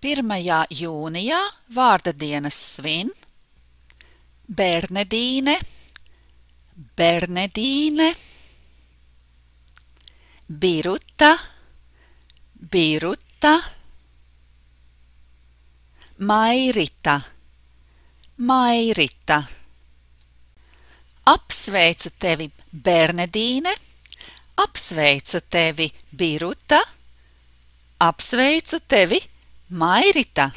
1. jūnijā vārda dienas svin. Bernedīne, Bernedīne, Biruta, Biruta, Mairita, Mairita. Apsveicu tevi, Bernedīne, apsveicu tevi, Biruta, apsveicu tevi, Mairita.